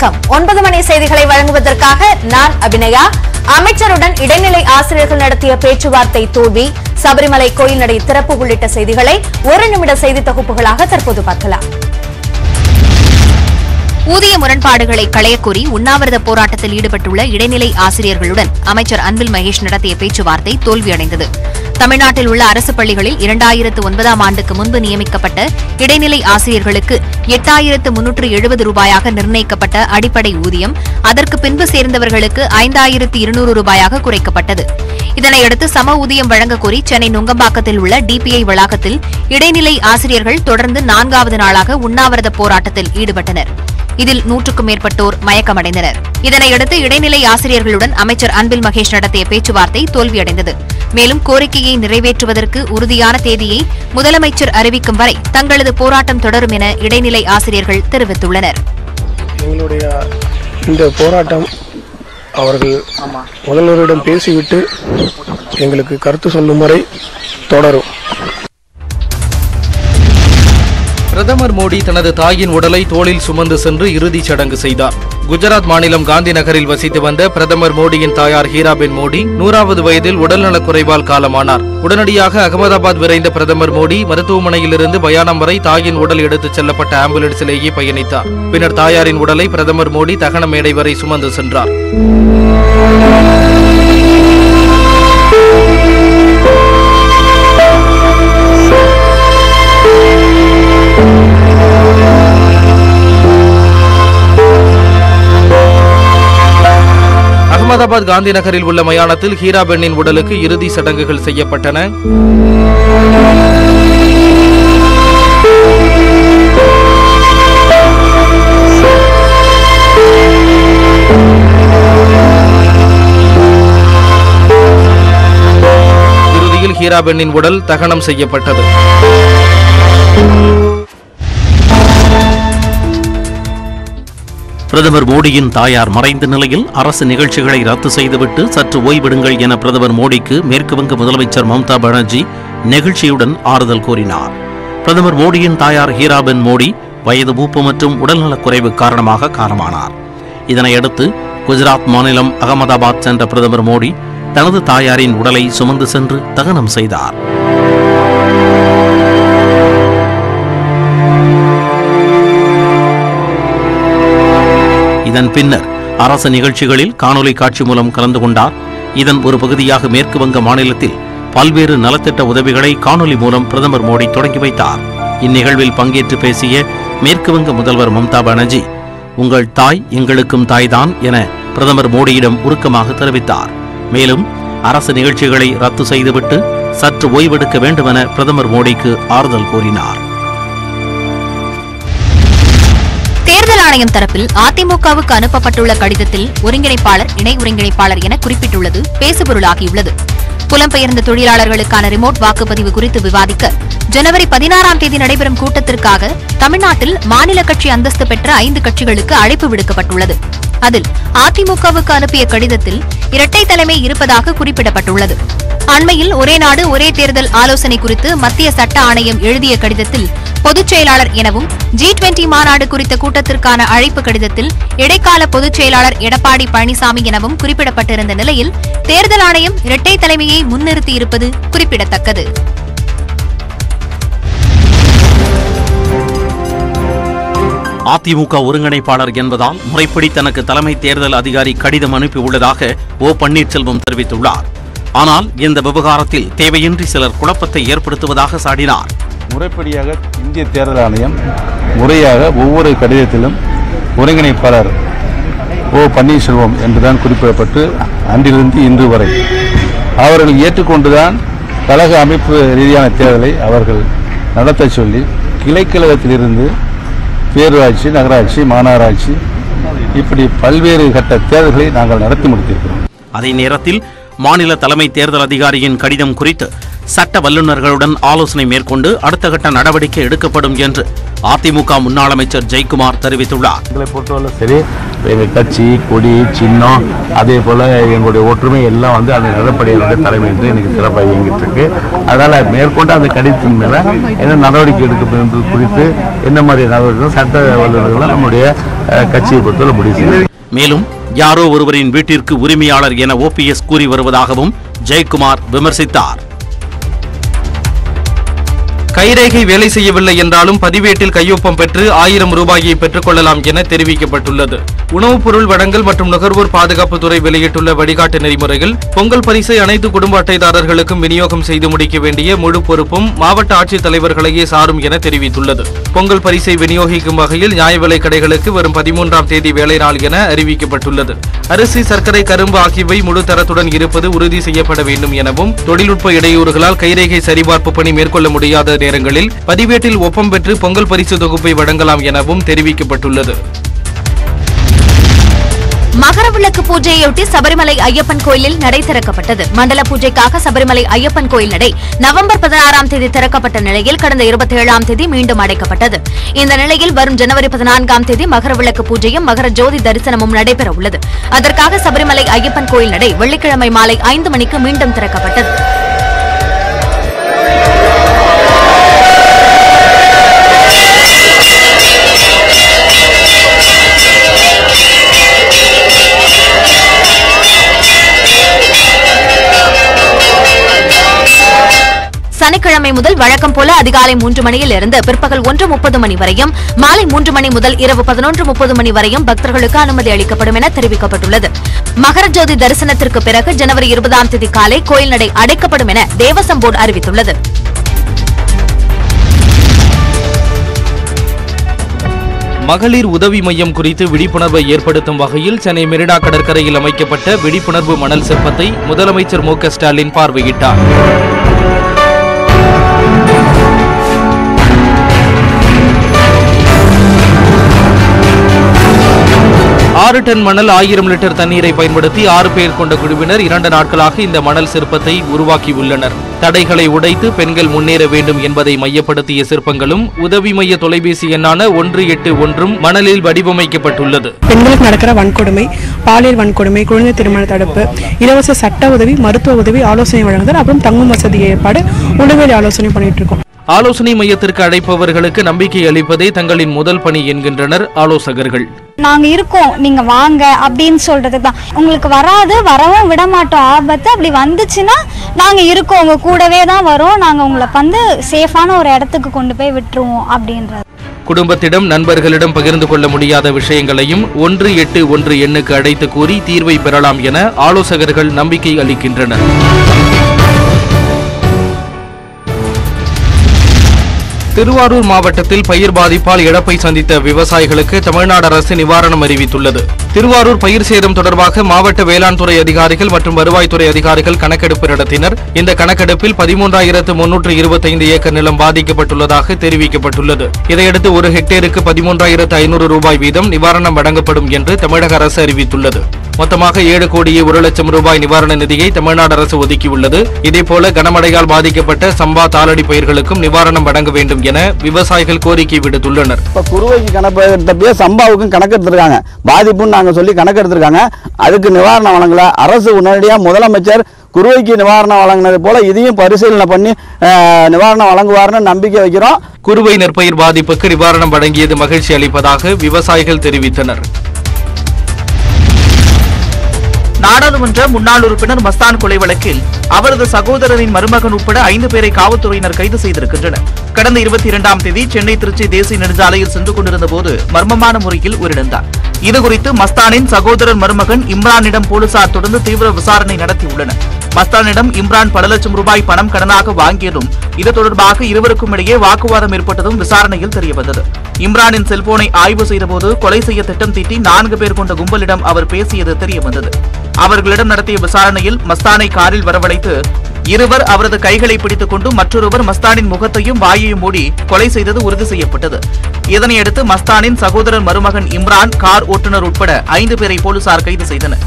வணக்கம். ஒன்பது மணி செய்திகளை வழங்குவதற்காக நான் அபிநயா. அமைச்சருடன் இடைநிலை ஆசிரியர்கள் நடத்திய பேச்சுவார்த்தை தோல்வி சபரிமலை கோயில் நடை திறப்பு உள்ளிட்ட செய்திகளை ஒரு நிமிட செய்தி தொகுப்புகளாக தற்போது பார்க்கலாம். ஊதிய முரண்பாடுகளை களையக்கோரி உண்ணாவிரத போராட்டத்தில் ஈடுபட்டுள்ள இடைநிலை ஆசிரியர்களுடன் அமைச்சர் அன்பில் மகேஷ் நடத்திய பேச்சுவார்த்தை தோல்வியடைந்தது. தமிழ்நாட்டில் உள்ள அரசு பள்ளிகளில் இரண்டாயிரத்து ஒன்பதாம் ஆண்டுக்கு முன்பு நியமிக்கப்பட்ட இடைநிலை ஆசிரியர்களுக்கு எட்டாயிரத்து முன்னூற்று எழுபது ரூபாயாக நிர்ணயிக்கப்பட்ட அடிப்படை ஊதியம் அதற்கு பின்பு சேர்ந்தவர்களுக்கு ஐந்தாயிரத்து இருநூறு ரூபாயாக குறைக்கப்பட்டது. இதனையடுத்து சம ஊதியம் வழங்கக் கோரி சென்னை நுங்கம்பாக்கத்தில் உள்ள டிபிஐ வளாகத்தில் இடைநிலை ஆசிரியர்கள் தொடர்ந்து நான்காவது நாளாக உண்ணாவிரத போராட்டத்தில் ஈடுபட்டனர். இதில் நூற்றுக்கும் மேற்பட்டோர் மயக்கமடைந்தனர். இதனையடுத்து இடைநிலை ஆசிரியர்களுடன் அமைச்சர் அன்பில் மகேஷ் நடத்திய பேச்சுவார்த்தை தோல்வியடைந்தது. மேலும் கோரிக்கையை நிறைவேற்றுவதற்கு உறுதியான தேதியை முதலமைச்சர் அறிவிக்கும் வரை தங்களது போராட்டம் தொடரும் என இடைநிலை ஆசிரியர்கள் தெரிவித்துள்ளனர். எங்களுடைய இந்த போராட்டம் அவர்கள் முதல்வரிடம் பேசிவிட்டு எங்களுக்கு கருத்து சொல்லும் வரை தொடரும். பிரதமர் மோடி தனது தாயின் உடலை தோளில் சுமந்து சென்று இறுதிச் சடங்கு செய்தார். குஜராத் மாநிலம் காந்தி நகரில் வசித்து வந்த பிரதமர் மோடியின் தாயார் ஹீராபென் மோடி நூறாவது வயதில் உடல்நலக் குறைவால் காலமானார். உடனடியாக அகமதாபாத் விரைந்த பிரதமர் மோடி மருத்துவமனையிலிருந்து பயானம் வரை தாயின் உடல் எடுத்துச் செல்லப்பட்ட ஆம்புலன்ஸிலேயே பயணித்தார். பின்னர் தாயாரின் உடலை பிரதமர் மோடி தகன மேடை வரை சுமந்து சென்றார். ஹைதராபாத் காந்தி நகரில் உள்ள மயானத்தில் ஹீராபென்னின் உடலுக்கு இறுதி சடங்குகள் செய்யப்பட்டன. இறுதியில் ஹீராபென்னின் உடல் தகனம் செய்யப்பட்டது. பிரதமர் மோடியின் தாயார் மறைந்த நிலையில் அரசு நிகழ்ச்சிகளை ரத்து செய்துவிட்டு சற்று ஓய்விடுங்கள் என பிரதமர் மோடிக்கு மேற்குவங்க முதலமைச்சர் மம்தா பானர்ஜி நெகிழ்ச்சியுடன் ஆறுதல் கூறினார். பிரதமர் மோடியின் தாயார் ஹீராபென் மோடி வயது மூப்பு மற்றும் உடல்நலக் குறைவு காரணமாக காலமானார். இதனையடுத்து குஜராத் மாநிலம் அகமதாபாத் சென்ற பிரதமர் மோடி தனது தாயாரின் உடலை சுமந்து சென்று தகனம் செய்தார். இதன் பின்னர் அரசு நிகழ்ச்சிகளில் காணொலி காட்சி மூலம் கலந்து கொண்டார். இதன் ஒரு பகுதியாக மேற்கு வங்க மாநிலத்தில் பல்வேறு நலத்திட்ட உதவிகளை காணொலி மூலம் பிரதமர் மோடி தொடங்கி வைத்தார். இந்நிகழ்வில் பங்கேற்று பேசிய மேற்கு வங்க முதல்வர் மம்தா பானர்ஜி உங்கள் தாய் எங்களுக்கும் தாய்தான் என பிரதமர் மோடியிடம் உருக்கமாக தெரிவித்தார். மேலும் அரசு நிகழ்ச்சிகளை ரத்து செய்துவிட்டு சற்று ஓய்வெடுக்க வேண்டுமென பிரதமர் மோடிக்கு ஆறுதல் கூறினார். ஆணையம் தரப்பில் அதிமுகவுக்கு அனுப்பப்பட்டுள்ள கடிதத்தில் ஒருங்கிணைப்பாளர் இணை ஒருங்கிணைப்பாளர் என குறிப்பிட்டுள்ளது பேசுபொருளாகியுள்ளது. புலம்பெயர்ந்த தொழிலாளர்களுக்கான ரிமோட் வாக்குப்பதிவு குறித்து விவாதிக்க ஜனவரி பதினாறாம் தேதி நடைபெறும் கூட்டத்திற்காக தமிழ்நாட்டில் மாநில கட்சி அந்தஸ்து பெற்ற ஐந்து கட்சிகளுக்கு அழைப்பு விடுக்கப்பட்டுள்ளது. அதில் அதிமுகவுக்கு அனுப்பிய கடிதத்தில் இரட்டை தலைமை இருப்பதாக குறிப்பிடப்பட்டுள்ளது. அண்மையில் ஒரே நாடு ஒரே தேர்தல் ஆலோசனை குறித்து மத்திய சட்ட ஆணையம் எழுதிய கடிதத்தில் பொதுச் செயலாளர் எனவும் ஜி டுவெண்டி மாநாடு குறித்த கூட்டத்திற்கான அழைப்பு கடிதத்தில் இடைக்கால பொதுச் செயலாளர் எடப்பாடி பழனிசாமி எனவும் குறிப்பிடப்பட்டிருந்த நிலையில் தேர்தல் ஆணையம் இரட்டை தலைமையை முன்னிறுத்தியிருப்பது குறிப்பிடத்தக்கது. அதிமுக ஒருங்கிணைப்பாளர் என்பதால் முறைப்படி தனக்கு தலைமை தேர்தல் அதிகாரி கடிதம் அனுப்பியுள்ளதாக ஓ பன்னீர்செல்வம் தெரிவித்துள்ளார். ஆனால் இந்த விவகாரத்தில் தேவையின்றி சிலர் குழப்பத்தை ஏற்படுத்துவதாக சாடினார். முறைப்படியாக இந்திய தேர்தல் ஆணையம் முறையாக ஒவ்வொரு கடிதத்திலும் ஒருங்கிணைப்பாளர் ஓ பன்னீர்செல்வம் என்றுதான் குறிப்பிடப்பட்டு அன்றிலிருந்து இன்று வரை அவர்கள் ஏற்றுக்கொண்டுதான் கழக அமைப்பு ரீதியான தேர்தலை அவர்கள் நடத்த சொல்லி கிளைக்கழகத்திலிருந்து பேரூராட்சி நகராட்சி மாநகராட்சி இப்படி பல்வேறு கட்ட தேர்தல்களை நாங்கள் நடத்தி முடித்திருக்கிறோம். அதே நேரத்தில் மாநில தலைமை தேர்தல் அதிகாரியின் கடிதம் குறித்து சட்ட வல்லுநர்களுடன் ஆலோசனை மேற்கொண்டு அடுத்த கட்ட நடவடிக்கை எடுக்கப்படும் என்று அதிமுக முன்னாள் அமைச்சர் ஜெயக்குமார் தெரிவித்துள்ளார். எங்களை பொறுத்தவரை சரி எங்கள் கட்சி கொடி சின்னம் அதே போல் எங்களுடைய ஒற்றுமை எல்லாம் வந்து அந்த நடப்படிகளுடைய தலைமை என்று எனக்கு சிறப்பாக இயங்கிட்டு இருக்கு. அதனால் மேற்கொண்டு அந்த கடிதத்தின் மேலே என்ன நடவடிக்கை எடுக்கப்படும் என்பது குறித்து என்ன மாதிரி நடவடிக்கை சட்ட வல்லுநர்களை நம்முடைய கட்சியை பொறுத்தவரை முடிவு மேலும் யாரோ ஒருவரின் வீட்டிற்கு உரிமையாளர் என ஓபிஎஸ் கூறி வருவதாகவும் ஜெயக்குமார் விமர்சித்தார். கைரேகை வேலை செய்யவில்லை என்றாலும் பதிவேட்டில் கையொப்பம் பெற்று ஆயிரம் ரூபாயை பெற்றுக் கொள்ளலாம் என தெரிவிக்கப்பட்டுள்ளது. உணவுப் பொருள் வழங்கல் மற்றும் நுகர்வோர் பாதுகாப்புத்துறை வெளியிட்டுள்ள வழிகாட்டு நெறிமுறையில் பொங்கல் பரிசை அனைத்து குடும்ப அட்டைதாரர்களுக்கும் விநியோகம் செய்து முடிக்க வேண்டிய முழு பொறுப்பும் மாவட்ட ஆட்சித் தலைவர்களையே சாரும் என தெரிவித்துள்ளது. பொங்கல் பரிசை விநியோகிக்கும் வகையில் நியாய விலை கடைகளுக்கு வரும் பதிமூன்றாம் தேதி வேலை நாள் என அறிவிக்கப்பட்டுள்ளது. அரிசி சர்க்கரை கரும்பு ஆகியவை முழு தரத்துடன் இருப்பது உறுதி செய்யப்பட வேண்டும் எனவும் தொழில்நுட்ப இடையூறுகளால் கைரேகை சரிபார்ப்பு பணி மேற்கொள்ள முடியாத நேரங்களில் பதிவேட்டில் ஒப்பம் பெற்று பொங்கல் பரிசு தொகுப்பை வழங்கலாம் எனவும் தெரிவிக்கப்பட்டுள்ளது. மகரவிளக்கு பூஜையொட்டி சபரிமலை ஐயப்பன் கோயிலில் நடை திறக்கப்பட்டது. மண்டல பூஜைக்காக சபரிமலை ஐயப்பன் கோயில் நடை நவம்பர் பதினாறாம் தேதி திறக்கப்பட்ட நிலையில் கடந்த இருபத்தி ஏழாம் தேதி மீண்டும் அடைக்கப்பட்டது. இந்த நிலையில் வரும் ஜனவரி பதினான்காம் தேதி மகரவிளக்கு பூஜையும் மகர ஜோதி தரிசனமும் நடைபெற உள்ளது அதற்காக சபரிமலை ஐயப்பன் கோயில் நடை வெள்ளிக்கிழமை மாலை ஐந்து மணிக்கு மீண்டும் திறக்கப்பட்டது. சனிக்கிழமை முதல் வழக்கம் போல அதிகாலை மூன்று மணியில் இருந்து பிற்பகல் ஒன்று முப்பது மணி வரையும் மாலை மூன்று மணி முதல் இரவு பதினொன்று முப்பது மணி வரையும் பக்தர்களுக்கு அனுமதி அளிக்கப்படும் என தெரிவிக்கப்பட்டுள்ளது. மகர ஜோதி தரிசனத்திற்கு பிறகு ஜனவரி இருபதாம் தேதி காலை கோயில் நடை அடைக்கப்படும் என தேவசம் போர்டு அறிவித்துள்ளது. மகளிர் உதவி மையம் குறித்து விழிப்புணர்வை ஏற்படுத்தும் வகையில் சென்னை மெரினா கடற்கரையில் அமைக்கப்பட்ட விழிப்புணர்வு மணல் சிற்பத்தை முதலமைச்சர் மு க ஸ்டாலின் பார்வையிட்டார். ஆறு டன் மணல் ஆயிரம் லிட்டர் தண்ணீரை பயன்படுத்தி ஆறு பேர் கொண்ட குழுவினர் இரண்டு நாட்களாக இந்த மணல் சிற்பத்தை உருவாக்கியுள்ளனர் தடைகளை உடைத்து பெண்கள் முன்னேற வேண்டும் என்பதை மையப்படுத்திய சிற்பங்களும் உதவி மைய தொலைபேசி எண்ணான ஒன்று எட்டு ஒன்றும் மணலில் வடிவமைக்கப்பட்டுள்ளது. பெண்களுக்கு நடக்கிற வன்கொடுமை பாலியல் வன்கொடுமை குழந்தை திருமண தடுப்பு இலவச சட்ட உதவி மருத்துவ உதவி ஆலோசனை வழங்குதல் அப்புறம் தங்கும் வசதி ஏற்பாடு உளவியல் ஆலோசனை பண்ணிட்டு இருக்கோம். ஆலோசனை மையத்திற்கு அழைப்பவர்களுக்கு நம்பிக்கை அளிப்பதே தங்களின் முதல் பணி என்கின்றனர் ஆலோசகர்கள். நாங்க இருக்கோம் நீங்க வாங்க அப்படின்னு சொல்றதுக்கு தான் உங்களுக்கு வராது வரவும் விட மாட்டோம் ஆபத்து அப்படி வந்துச்சுன்னா நாங்க இருக்கோம் உங்க கூடவே தான் வரோம். நாங்க உங்களை வந்து சேஃபான ஒரு இடத்துக்கு கொண்டு போய் விட்டுருவோம் அப்படின்றது. குடும்பத்திடம் நண்பர்களிடம் பகிர்ந்து கொள்ள முடியாத விஷயங்களையும் ஒன்று எட்டு ஒன்று எண்ணுக்கு அழைத்து கூறி தீர்வை பெறலாம் என ஆலோசகர்கள் நம்பிக்கை அளிக்கின்றனர். திருவாரூர் மாவட்டத்தில் பயிர் பாதிப்பால் இழப்பை சந்தித்த விவசாயிகளுக்கு தமிழ்நாடு அரசு நிவாரணம் அறிவித்துள்ளது. திருவாரூர் பயிர் சேதம் தொடர்பாக மாவட்ட வேளாண் துறை அதிகாரிகள் மற்றும் வருவாய்த்துறை அதிகாரிகள் கணக்கெடுப்பு நடத்தினர். இந்த கணக்கெடுப்பில் பதிமூன்றாயிரத்து முன்னூற்று இருபத்தைந்து ஏக்கர் நிலம் பாதிக்கப்பட்டுள்ளதாக தெரிவிக்கப்பட்டுள்ளது. இதையடுத்து ஒரு ஹெக்டேருக்கு பதிமூன்றாயிரத்து ஐநூறு ரூபாய் வீதம் நிவாரணம் வழங்கப்படும் என்று தமிழக அரசு அறிவித்துள்ளது. மொத்தமாக ஏழு கோடியே ஒரு லட்சம் ரூபாய் நிவாரண நிதியை தமிழ்நாடு அரசு ஒதுக்கியுள்ளது. இதேபோல கனமழையால் பாதிக்கப்பட்ட சம்பா தாளடி பயிர்களுக்கும் நிவாரணம் வழங்க வேண்டும் என விவசாயிகள் கோரிக்கை விடுத்துள்ளனர். இப்போ கணக்கு சம்பாவுக்கும் கணக்கு எடுத்திருக்காங்க. பாதிப்புன்னு நாங்கள் சொல்லி கணக்கு எடுத்திருக்காங்க. அதுக்கு நிவாரணம் வழங்கல. அரசு உடனடியாக முதலமைச்சர் குருவைக்கு நிவாரணம் வழங்கினது போல இதையும் பரிசீலனை பண்ணி நிவாரணம் வழங்குவார்னு நம்பிக்கை வைக்கிறோம். குறுவை நெற்பயிர் பாதிப்புக்கு நிவாரணம் வழங்கியது மகிழ்ச்சி அளிப்பதாக விவசாயிகள் தெரிவித்தனர். நாடாளுமன்ற முன்னாள் உறுப்பினர் மஸ்தான் கொலை வழக்கில் அவரது சகோதரரின் மருமகன் உட்பட ஐந்து பேரை காவல்துறையினர் கைது செய்திருக்கின்றனர். கடந்த இருபத்தி இரண்டாம் தேதி சென்னை திருச்சி தேசிய நெடுஞ்சாலையில் சென்று கொண்டிருந்த போது மர்மமான முறையில் உயிரிழந்தார். இதுகுறித்து மஸ்தானின் சகோதரர் மருமகன் இம்ரானிடம் போலீசார் தொடர்ந்து தீவிர விசாரணை நடத்தியுள்ளனர். மஸ்தானிடம் இம்ரான் பல லட்சம் ரூபாய் பணம் கடனாக வாங்கியதும் இது தொடர்பாக இருவருக்கும் இடையே வாக்குவாதம் ஏற்பட்டதும் விசாரணையில் தெரியவந்தது. இம்ரானின் செல்போனை ஆய்வு செய்தபோது கொலை செய்ய திட்டம் தீட்டி நான்கு பேர் கொண்ட கும்பலிடம் அவர் பேசியது தெரியவந்தது. அவர்களிடம் நடத்திய விசாரணையில் மஸ்தானை காரில் வரவழைத்து இருவர் அவரது கைகளை பிடித்துக் கொண்டு மற்றொருவர் மஸ்தானின் முகத்தையும் வாயையும் மூடி கொலை செய்தது உறுதி செய்யப்பட்டது. இதனையடுத்து மஸ்தானின் சகோதரர் மருமகன் இம்ரான் கார் ஓட்டுநர் உட்பட ஐந்து பேரை போலீசார் கைது செய்தனர்.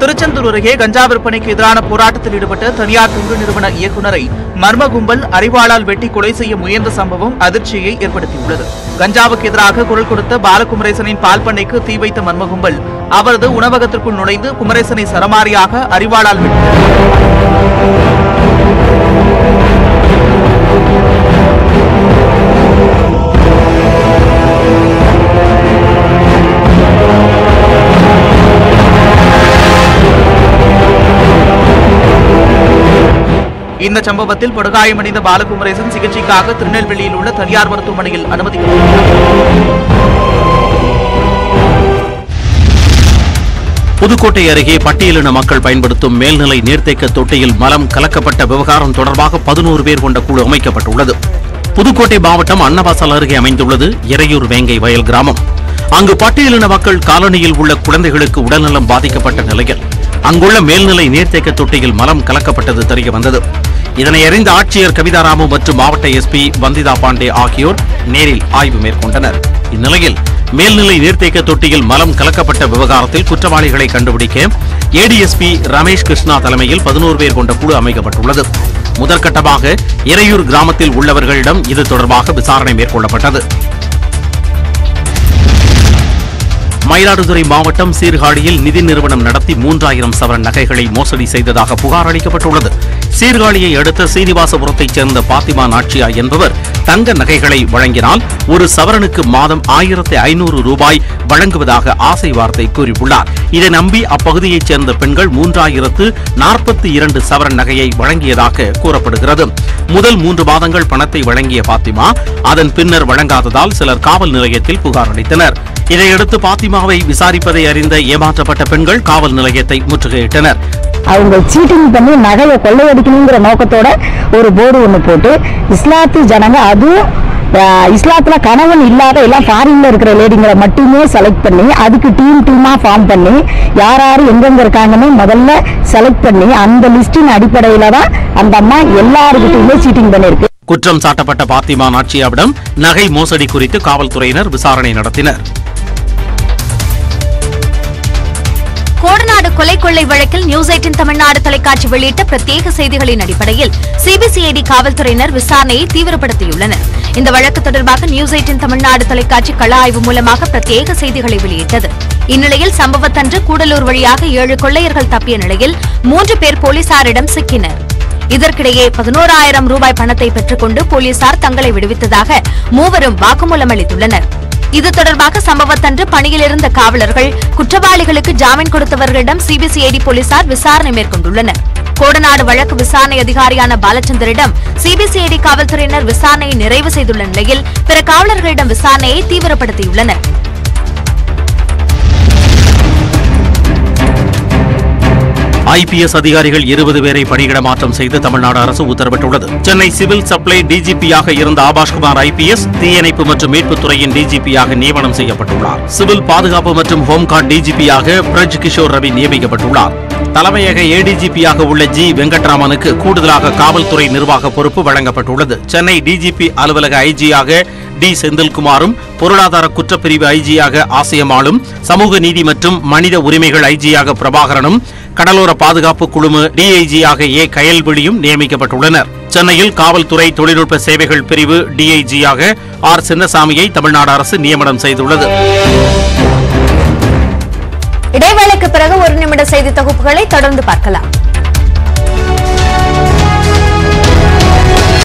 திருச்செந்தூர் அருகே கஞ்சா விற்பனைக்கு எதிரான போராட்டத்தில் ஈடுபட்ட தனியார் தொண்டு நிறுவன இயக்குநரை மர்ம கும்பல் அறிவாளால் வெட்டி கொலை செய்ய முயன்ற சம்பவம் அதிர்ச்சியை ஏற்படுத்தியுள்ளது. கஞ்சாவுக்கு எதிராக குரல் கொடுத்த பாலகுமரேசனின் பால் பண்ணைக்கு தீ வைத்த மர்ம கும்பல் அவரது உணவகத்திற்குள் நுழைந்து குமரேசனை சரமாரியாக அறிவாளால் விட்டார் இந்த சம்பவத்தில் படுகாயமடைந்த பாலகுமரேசன் சிகிச்சைக்காக திருநெல்வேலியில் உள்ள தனியார் மருத்துவமனையில் அனுமதிக்கப்பட்டுள்ளார் புதுக்கோட்டை அருகே பட்டியலின மக்கள் பயன்படுத்தும் மேல்நிலை நீர்த்தேக்க தொட்டியில் மலம் கலக்கப்பட்ட விவகாரம் தொடர்பாக பதினோரு பேர் கொண்ட குழு அமைக்கப்பட்டுள்ளது. புதுக்கோட்டை மாவட்டம் அன்னவாசல் அருகே அமைந்துள்ளது இறையூர் வேங்கை வயல் கிராமம். அங்கு பட்டியலின மக்கள் காலனியில் உள்ள குழந்தைகளுக்கு உடல்நலம் பாதிக்கப்பட்ட நிலையில் அங்குள்ள மேல்நிலை நீர்த்தேக்க தொட்டியில் மலம் கலக்கப்பட்டது தெரிய வந்தது. இதனை அறிந்த ஆட்சியர் கவிதாராமு மற்றும் மாவட்ட எஸ்பி வந்திதா பாண்டே ஆகியோர் நேரில் ஆய்வு மேற்கொண்டனர். இந்நிலையில் மேல்நிலை நீர்த்தேக்க தொட்டியில் மலம் கலக்கப்பட்ட விவகாரத்தில் குற்றவாளிகளை கண்டுபிடிக்க ஏடிஎஸ்பி ரமேஷ் கிருஷ்ணா தலைமையில் பதினோரு பேர் கொண்ட குழு அமைக்கப்பட்டுள்ளது. முதற்கட்டமாக இறையூர் கிராமத்தில் உள்ளவர்களிடம் இது தொடர்பாக விசாரணை மேற்கொள்ளப்பட்டது. மயிலாடுதுறை மாவட்டம் சீர்காழியில் நிதி நிறுவனம் நடத்தி மூன்றாயிரம் சவரன் நகைகளை மோசடி செய்ததாக புகார் அளிக்கப்பட்டுள்ளது. சீர்காழியை அடுத்த சீனிவாசபுரத்தைச் சேர்ந்த பாத்திமா நாச்சியா என்பவர் தங்க நகைகளை வழங்கினால் ஒரு சவரனுக்கு மாதம் ஆயிரத்தி ஐநூறு ரூபாய் வழங்குவதாக ஆசை வார்த்தை கூறியுள்ளார். இதை நம்பி அப்பகுதியைச் சேர்ந்த பெண்கள் மூன்றாயிரத்து நாற்பத்தி இரண்டு சவரன் நகையை வழங்கியதாக கூறப்படுகிறது. முதல் மூன்று மாதங்கள் பணத்தை வழங்கிய பாத்திமா அதன் பின்னர் வழங்காததால் சிலர் காவல் நிலையத்தில் புகார் அளித்தனர். இதையடுத்து பாத்திமாவை விசாரிப்பதை அறிந்த ஏமாற்றப்பட்ட பெண்கள் காவல் நிலையத்தை முற்றுகையிட்டனர். அவங்க சீட்டிங் பண்ணி நகையை கொள்ளையடிக்கணுங்கிற நோக்கத்தோட ஒரு போர்டு ஒன்று போட்டு இஸ்லாத்து ஜனங்க அதுவும் இஸ்லாத்தில் கணவன் இல்லாத எல்லாம் ஃபாரின்ல இருக்கிற லேடிங்களை மட்டுமே செலக்ட் பண்ணி அதுக்கு டீம் டீமாக ஃபார்ம் பண்ணி யார் யார் எங்கெங்க இருக்காங்கன்னு முதல்ல செலக்ட் பண்ணி அந்த லிஸ்டின் அடிப்படையில தான் அந்த அம்மா எல்லாருக்கிட்டையுமே சீட்டிங் பண்ணியிருக்கு. குற்றம் சாட்டப்பட்ட பாத்திமா நாச்சியாவிடம் நகை மோசடி குறித்து காவல்துறையினர் விசாரணை நடத்தினர். கோடநாடு கொலை கொள்ளை வழக்கில் நியூஸ் எயிட்டின் தமிழ்நாடு தொலைக்காட்சி வெளியிட்ட பிரத்யேக செய்திகளின் அடிப்படையில் சிபிசிஐடி காவல்துறையினர் விசாரணையை தீவிரப்படுத்தியுள்ளனர். இந்த வழக்கு தொடர்பாக நியூஸ் எயிட்டின் தமிழ்நாடு தொலைக்காட்சி கள ஆய்வு மூலமாக பிரத்யேக செய்திகளை வெளியிட்டது. இந்நிலையில் சம்பவத்தன்று கூடலூர் வழியாக ஏழு கொள்ளையர்கள் தப்பிய நிலையில் மூன்று பேர் போலீசாரிடம் சிக்கினர். இதற்கிடையே பதினோராயிரம் ரூபாய் பணத்தை பெற்றுக்கொண்டு போலீசார் தங்களை விடுவித்ததாக மூவரும் வாக்குமூலம் அளித்துள்ளனர். இது தொடர்பாக சம்பவத்தன்று பணியில் இருந்த காவலர்கள் குற்றவாளிகளுக்கு ஜாமீன் கொடுத்தவர்களிடம் சிபிசிஐடி போலீசார் விசாரணை மேற்கொண்டுள்ளனர். கோடநாடு வழக்கு விசாரணை அதிகாரியான பாலச்சந்தரிடம் சிபிசிஐடி காவல்துறையினர் விசாரணையை நிறைவு செய்துள்ள நிலையில் பிற காவலர்களிடம் விசாரணையை தீவிரப்படுத்தியுள்ளனர். ஐபிஎஸ் அதிகாரிகள் இருபது பேரை பணியிட மாற்றம் செய்து தமிழ்நாடு அரசு உத்தரவிட்டுள்ளது. சென்னை சிவில் சப்ளை டிஜிபியாக இருந்த ஆபாஷ்குமார் ஐபிஎஸ் தீயணைப்பு மற்றும் மீட்புத் துறையின் டிஜிபியாக நியமனம் செய்யப்பட்டுள்ளார். சிவில் பாதுகாப்பு மற்றும் ஹோம்கார்ட் டிஜிபியாக பிரஜ் கிஷோர் ரவி நியமிக்கப்பட்டுள்ளார். தலைமையக ஏடிஜிபியாக உள்ள ஜி வெங்கட்ராமனுக்கு கூடுதலாக காவல்துறை நிர்வாக பொறுப்பு வழங்கப்பட்டுள்ளது. சென்னை டிஜிபி அலுவலக ஐஜியாக டி செந்தில்குமாரும் பொருளாதார குற்றப்பிரிவு ஐஜியாக ஆசியமாலும் சமூக நீதி மற்றும் மனித உரிமைகள் ஐஜியாக பிரபாகரனும் கடலோர பாதுகாப்பு குழும டிஐஜியாக ஏ கயல்விழியும் நியமிக்கப்பட்டுள்ளனர். சென்னையில் காவல்துறை தொழில்நுட்ப சேவைகள் பிரிவு டிஐஜியாக ஆர் சின்னசாமியை தமிழ்நாடு அரசு நியமனம் செய்துள்ளது. இடைவேளைக்கு பிறகு ஒரு நிமிட செய்தி தொகுப்புகளை தொடர்ந்து பார்க்கலாம்.